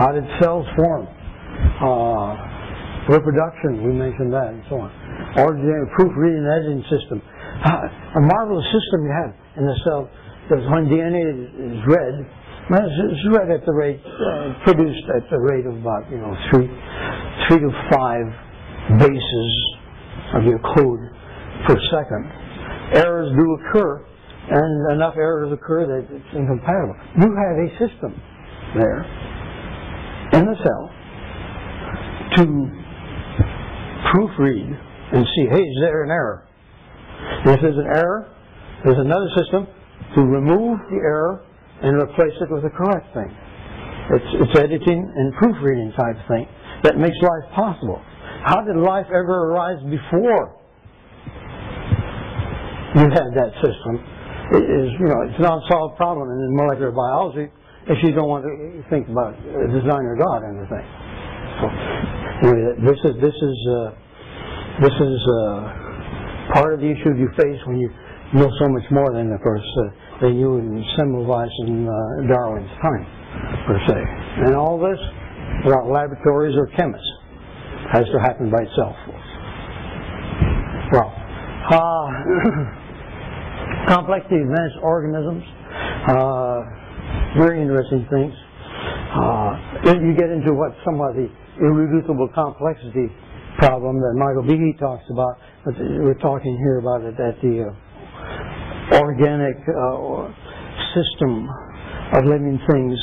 How did cells form? Uh, reproduction, we mentioned that, and so on. Origin, proofreading editing system. Uh, a marvelous system you have in the cell, because when DNA is, is read, it's, it's read at the rate, uh, produced at the rate of about, you know, three, three to five bases of your code per second. Errors do occur, and enough errors occur that it's incompatible. You have a system there in the cell to proofread and see, hey, is there an error? And if there's an error, there's another system to remove the error and replace it with the correct thing. It's, it's editing and proofreading type thing that makes life possible. How did life ever arise before you had that system? It is, you know, it's an unsolved problem in molecular biology if you don't want to think about design or God and everything. So, anyway, this is this is uh, this is uh, part of the issue you face when you know so much more than, of course, uh, than you in Semmelweis and uh, Darwin's time, per se. And all this, without laboratories or chemists, has to happen by itself. Well, uh, complexity of advanced organisms, uh, very interesting things. Uh, you get into what some of the irreducible complexity problem that Michael Behe talks about. But we're talking here about it at the uh, organic uh, system of living things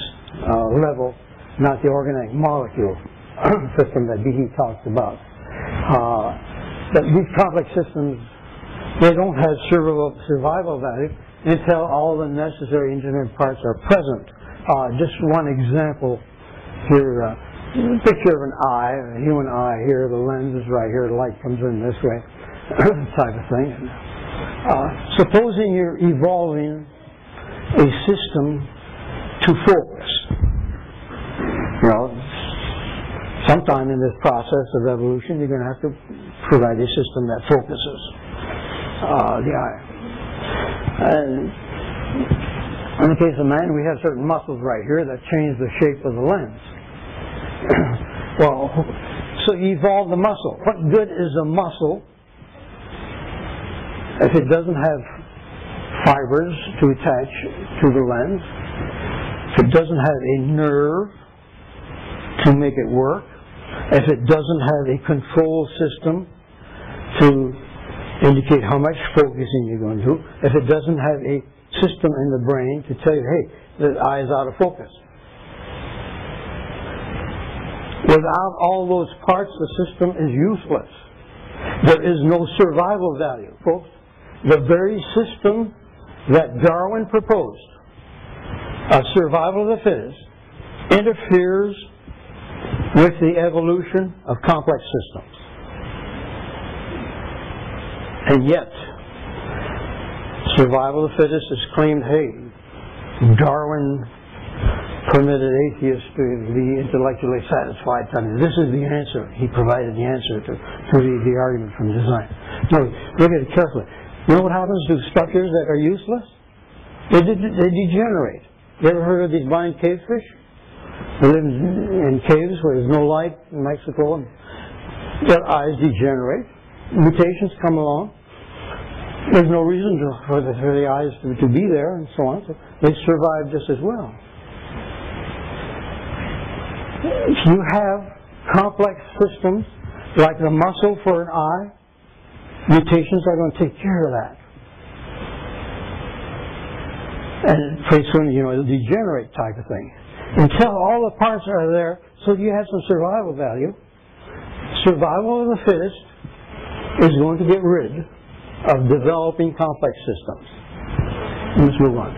uh, level, not the organic molecule system that Behe talks about. Uh, but these complex systems, they don't have survival, survival value until all the necessary engineering parts are present. Uh, just one example here. Uh, picture of an eye, a human eye here, the lens is right here, the light comes in this way, type of thing. Uh, supposing you're evolving a system to focus. Well, sometime in this process of evolution, you're going to have to provide a system that focuses uh, the eye. And in the case of man, we have certain muscles right here that change the shape of the lens. well, so you evolve the muscle. What good is a muscle if it doesn't have fibers to attach to the lens? If it doesn't have a nerve to make it work? If it doesn't have a control system to indicate how much focusing you're going to do? If it doesn't have a system in the brain to tell you, hey, the eye is out of focus. Without all those parts, the system is useless. There is no survival value, folks. The very system that Darwin proposed, a survival of the fittest, interferes with the evolution of complex systems. And yet, survival of the fittest is claimed, hey, Darwin permitted atheists to be intellectually satisfied. This is the answer. He provided the answer to, to the, the argument from design. No, look at it carefully. You know what happens to structures that are useless? They, de- they degenerate. You ever heard of these blind cave fish? They live in caves where there's no light in Mexico, and their eyes degenerate. Mutations come along. There's no reason to, for, the, for the eyes to, to be there, and so on. So they survive just as well. If you have complex systems like the muscle for an eye, mutations are going to take care of that. And pretty soon, you know, it'll degenerate type of thing. Until all the parts are there, so you have some survival value. Survival of the fittest is going to get rid of developing complex systems. Let's move on.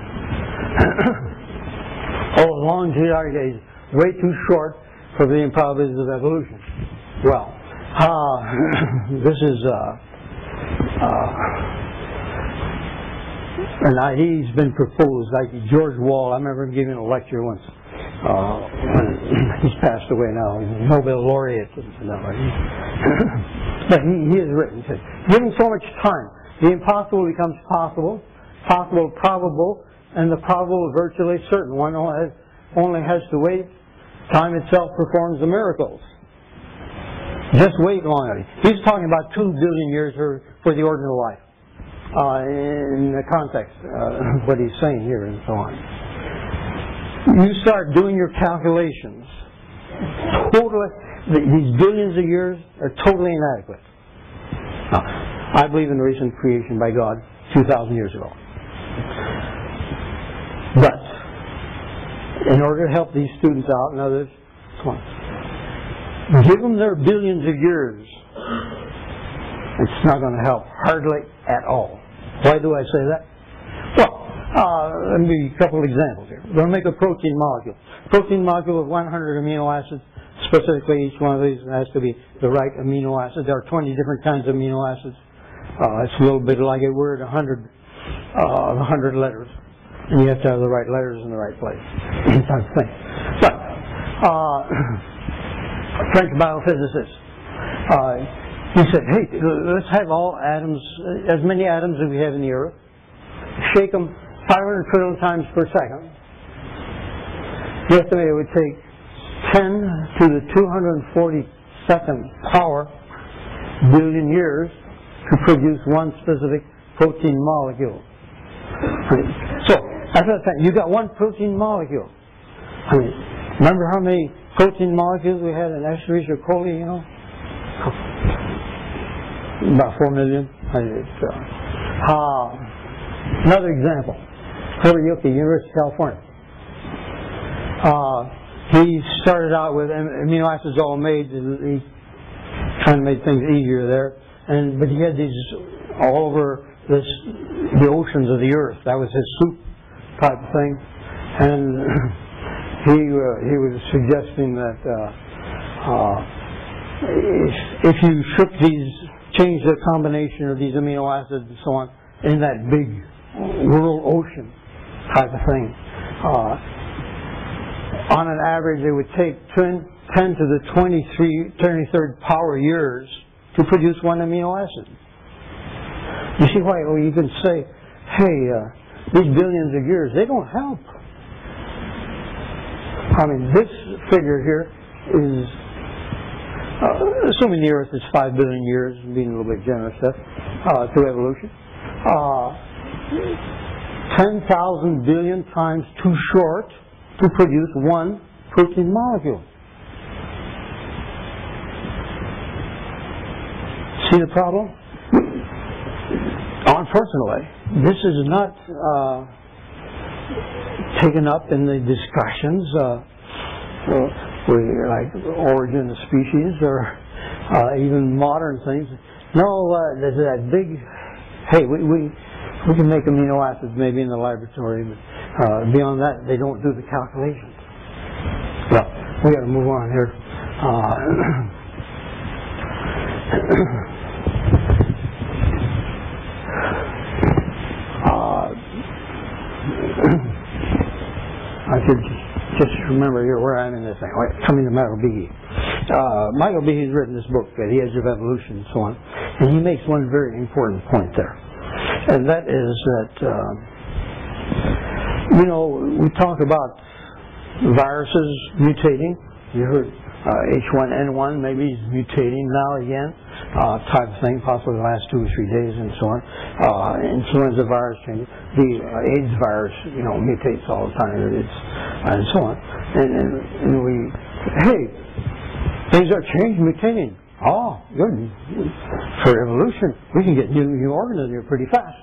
oh, long geography is way too short for the improbabilities of evolution. Well, uh, this is uh, uh, an idea's been proposed. Like George Wald, I remember him giving a lecture once. Uh, he's passed away now. He's Nobel laureate. But he, he has written, he said, given so much time, the impossible becomes possible, possible probable, and the probable virtually certain. One only has, only has to wait time itself performs the miracles. Just wait long enough. He's talking about two billion years for, for the ordinary life. Uh, in the context, uh, what he's saying here and so on. You start doing your calculations. Totally, these billions of years are totally inadequate. Now, I believe in the recent creation by God 2,000 years ago. But, in order to help these students out and others, come on, Give them their billions of years. It's not going to help hardly at all. Why do I say that? Uh, let me give you a couple of examples here. We're going to make a protein molecule. Protein molecule of 100 amino acids. Specifically, each one of these has to be the right amino acid. There are 20 different kinds of amino acids. Uh, it's a little bit like a word, 100, uh, 100 letters. And you have to have the right letters in the right place. type of thing. But, uh, French biophysicist. Uh, he said, hey, let's have all atoms, as many atoms as we have in the earth, shake them 500 trillion times per second. Estimated it would take 10 to the 242nd power billion years to produce one specific protein molecule. So, what I said. You got one protein molecule. I mean, remember how many protein molecules we had in Escherichia coli, you know? About four million. Uh, another example. Herbert Yockey, University of California. Uh, he started out with amino acids all made. He kind of made things easier there, and but he had these all over this the oceans of the earth. That was his soup type thing, and he uh, he was suggesting that uh, uh, if, if you shook these, change the combination of these amino acids and so on in that big world ocean type of thing, uh, on an average it would take 10, 10 to the 23, 23rd power years to produce one amino acid. You see why? Well, you can say, hey, uh, these billions of years, they don't help. I mean, this figure here is, uh, assuming the Earth is 5 billion years, being a little bit generous there, uh, to evolution, uh, 10,000 billion times too short to produce one protein molecule. See the problem? Unfortunately, this is not uh, taken up in the discussions uh, with like origin of species or uh, even modern things. No, uh, there's that big. Hey, we, we we can make amino acids maybe in the laboratory, but uh, beyond that, they don't do the calculations. Well, we got to move on here. Uh, I should just remember here where I'm in this thing. Right, coming to Michael Behe. Uh, Michael Behe has written this book, The Edge of Evolution, and so on, and he makes one very important point there, and that is that uh, you know we talk about viruses mutating. You heard uh, H1N1 maybe is mutating now again, uh, type of thing, possibly the last two or three days and so on. Uh, influenza virus changes. The uh, AIDS virus, you know, mutates all the time. It's, and so on. And, and, and we, hey, things are changing, mutating. Oh, good. For evolution, we can get new, new organisms here pretty fast.